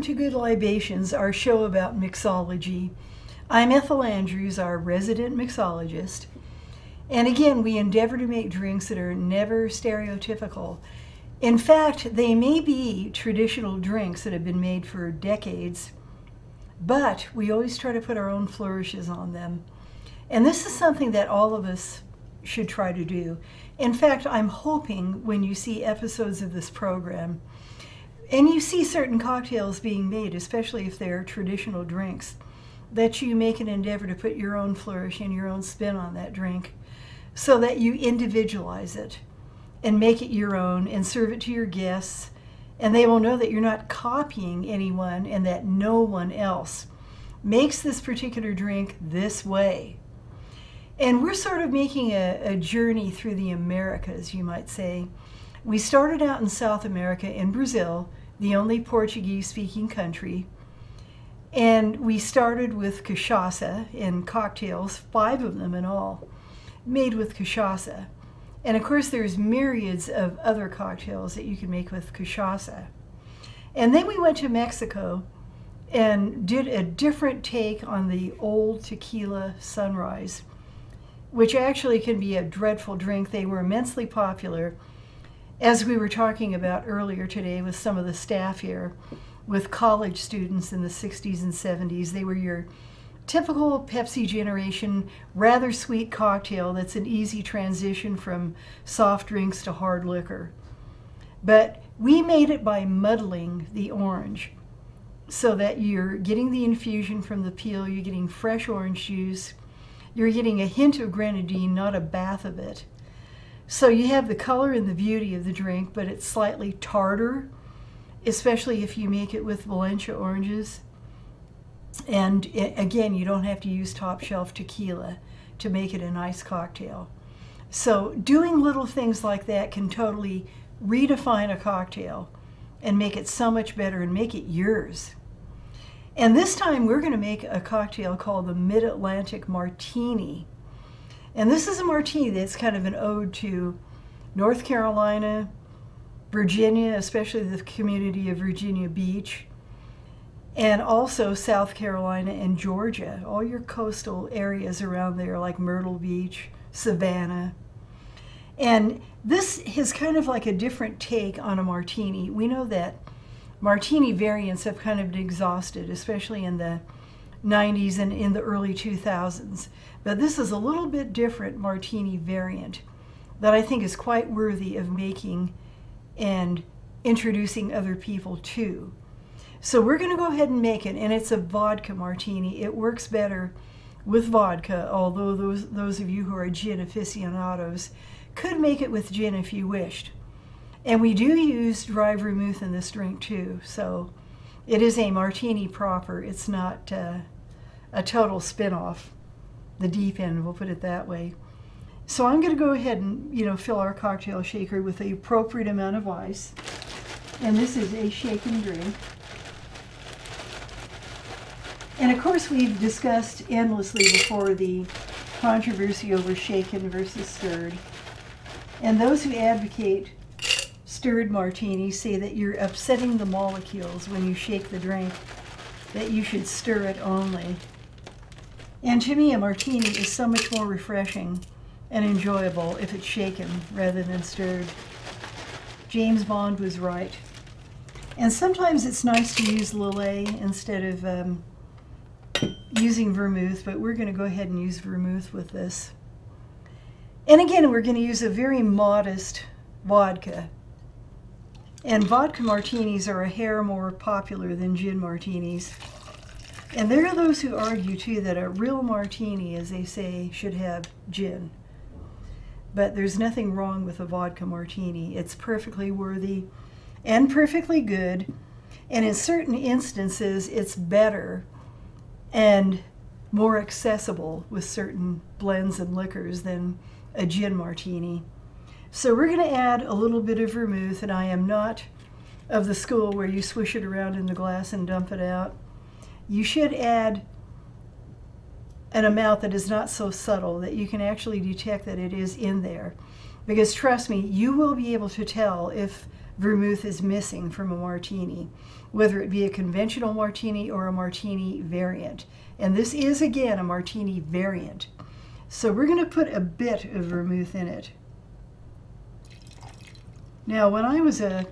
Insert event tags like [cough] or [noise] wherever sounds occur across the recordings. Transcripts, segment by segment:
welcome to Good Libations, our show about mixology. I'm Ethel Andrews, our resident mixologist. And again, we endeavor to make drinks that are never stereotypical. In fact, they may be traditional drinks that have been made for decades, but we always try to put our own flourishes on them. And this is something that all of us should try to do. In fact, I'm hoping when you see episodes of this program, and you see certain cocktails being made, especially if they're traditional drinks, that you make an endeavor to put your own flourish and your own spin on that drink so that you individualize it and make it your own and serve it to your guests. And they will know that you're not copying anyone and that no one else makes this particular drink this way. And we're sort of making a, a journey through the Americas, you might say. We started out in South America, in Brazil, the only Portuguese speaking country. And we started with cachaça in cocktails, five of them in all, made with cachaça. And of course, there's myriads of other cocktails that you can make with cachaça. And then we went to Mexico and did a different take on the old tequila sunrise, which actually can be a dreadful drink. They were immensely popular, as we were talking about earlier today with some of the staff here with college students in the 60s and 70s. They were your typical Pepsi generation, rather sweet cocktail that's an easy transition from soft drinks to hard liquor. But we made it by muddling the orange so that you're getting the infusion from the peel, you're getting fresh orange juice, you're getting a hint of grenadine, not a bath of it. So you have the color and the beauty of the drink, but it's slightly tarter especially if you make it with Valencia oranges. And it, again, you don't have to use top shelf tequila to make it a nice cocktail. So doing little things like that can totally redefine a cocktail and make it so much better and make it yours. And this time we're going to make a cocktail called the Mid-Atlantic Martini. And this is a martini that's kind of an ode to North Carolina, Virginia, especially the community of Virginia Beach, and also South Carolina and Georgia, all your coastal areas around there, like Myrtle Beach, Savannah. And this is kind of like a different take on a martini. We know that martini variants have kind of been exhausted, especially in the 90s and in the early 2000s. But this is a little bit different martini variant that I think is quite worthy of making and introducing other people to. So we're going to go ahead and make it, and it's a vodka martini. It works better with vodka, although those, those of you who are gin aficionados could make it with gin if you wished. And we do use dry vermouth in this drink too, so it is a martini proper. It's not uh, a total spin-off, the deep end, we'll put it that way. So I'm going to go ahead and, you know, fill our cocktail shaker with the appropriate amount of ice. And this is a shaken drink. And of course, we've discussed endlessly before the controversy over shaken versus stirred. And those who advocate stirred martinis say that you're upsetting the molecules when you shake the drink, that you should stir it only. And to me, a martini is so much more refreshing and enjoyable if it's shaken rather than stirred. James Bond was right. And sometimes it's nice to use Lillet instead of um, using vermouth, but we're going to go ahead and use vermouth with this. And again, we're going to use a very modest vodka. And vodka martinis are a hair more popular than gin martinis. And there are those who argue, too, that a real martini, as they say, should have gin but there's nothing wrong with a vodka martini. It's perfectly worthy and perfectly good. And in certain instances, it's better and more accessible with certain blends and liquors than a gin martini. So we're going to add a little bit of vermouth, and I am not of the school where you swish it around in the glass and dump it out. You should add an amount that is not so subtle that you can actually detect that it is in there. Because trust me, you will be able to tell if vermouth is missing from a martini. whether it be a conventional martini or a martini variant. And this is, again, a martini variant. So we're going to put a bit of vermouth in it. Now, when I was a,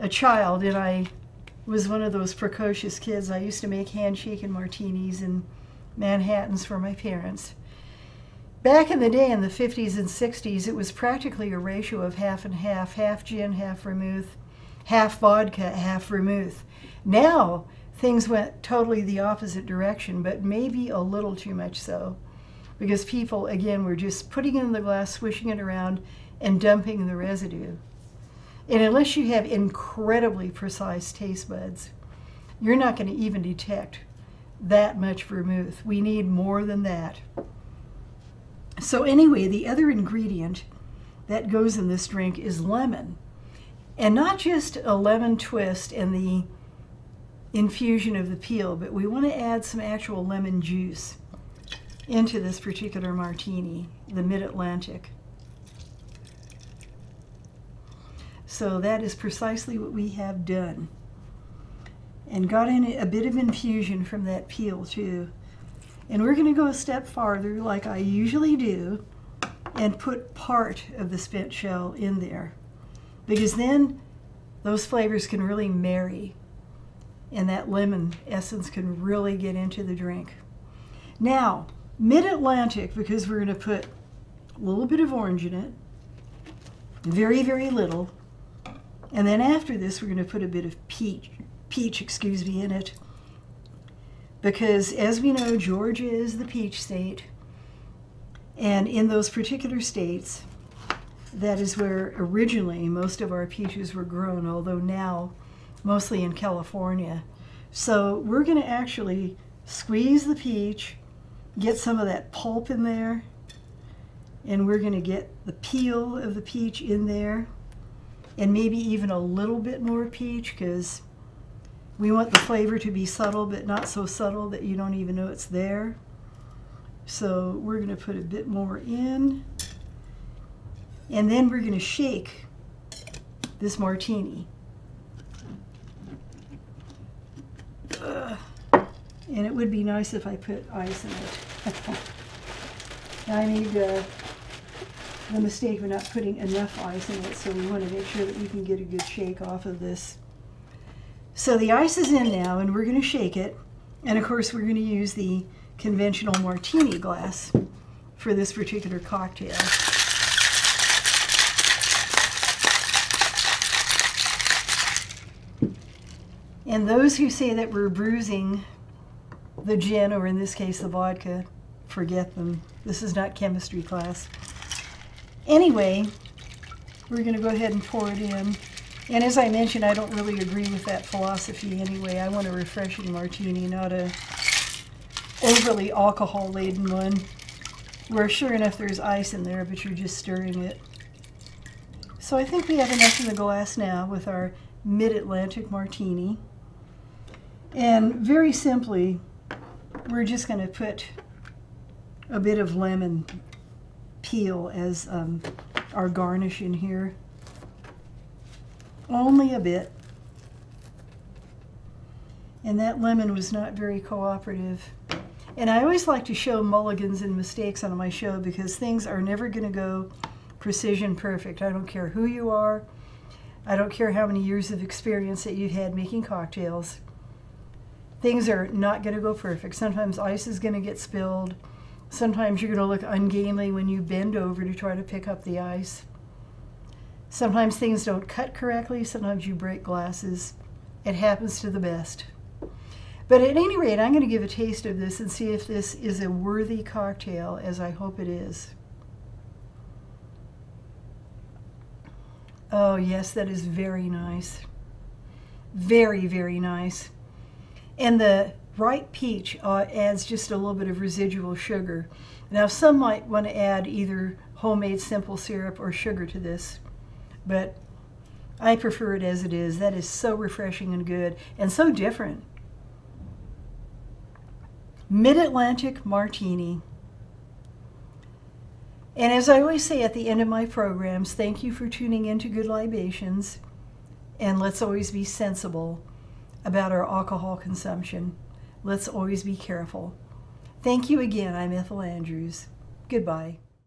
a child and I was one of those precocious kids, I used to make handshaken martinis and Manhattans for my parents. Back in the day, in the 50s and 60s, it was practically a ratio of half and half, half gin, half vermouth, half vodka, half vermouth. Now, things went totally the opposite direction, but maybe a little too much so. Because people, again, were just putting in the glass, swishing it around, and dumping the residue. And unless you have incredibly precise taste buds, you're not going to even detect that much vermouth. We need more than that. So anyway, the other ingredient that goes in this drink is lemon. And not just a lemon twist and the infusion of the peel, but we want to add some actual lemon juice into this particular martini, the Mid-Atlantic. So that is precisely what we have done. And got in a bit of infusion from that peel too. And we're going to go a step farther like I usually do and put part of the spent shell in there. Because then those flavors can really marry and that lemon essence can really get into the drink. Now, Mid-Atlantic, because we're going to put a little bit of orange in it, very, very little, and then after this we're going to put a bit of peach, peach, excuse me, in it, because as we know, Georgia is the peach state, and in those particular states, that is where originally most of our peaches were grown, although now mostly in California. So we're going to actually squeeze the peach, get some of that pulp in there, and we're going to get the peel of the peach in there, and maybe even a little bit more peach because we want the flavor to be subtle, but not so subtle that you don't even know it's there. So we're going to put a bit more in. And then we're going to shake this martini. And it would be nice if I put ice in it. [laughs] I made uh, the mistake of not putting enough ice in it, so we want to make sure that we can get a good shake off of this. So the ice is in now, and we're going to shake it. And of course, we're going to use the conventional martini glass for this particular cocktail. And those who say that we're bruising the gin, or in this case the vodka, forget them. This is not chemistry class. Anyway, we're going to go ahead and pour it in. And as I mentioned, I don't really agree with that philosophy anyway. I want a refreshing martini, not a overly alcohol-laden one, where sure enough there's ice in there, but you're just stirring it. So I think we have enough in the glass now with our Mid-Atlantic martini. And very simply, we're just going to put a bit of lemon peel as um, our garnish in here. Only a bit. And that lemon was not very cooperative. And I always like to show mulligans and mistakes on my show because things are never going to go precision perfect. I don't care who you are. I don't care how many years of experience that you've had making cocktails. Things are not going to go perfect. Sometimes ice is going to get spilled. Sometimes you're going to look ungainly when you bend over to try to pick up the ice. Sometimes things don't cut correctly. Sometimes you break glasses. It happens to the best. But at any rate, I'm going to give a taste of this and see if this is a worthy cocktail, as I hope it is. Oh, yes, that is very nice. Very, very nice. And the ripe peach uh, adds just a little bit of residual sugar. Now some might want to add either homemade simple syrup or sugar to this, but I prefer it as it is. That is so refreshing and good and so different. Mid-Atlantic Martini. And as I always say at the end of my programs, thank you for tuning in to Good Libations, and let's always be sensible about our alcohol consumption. Let's always be careful. Thank you again. I'm Ethel Andrews. Goodbye.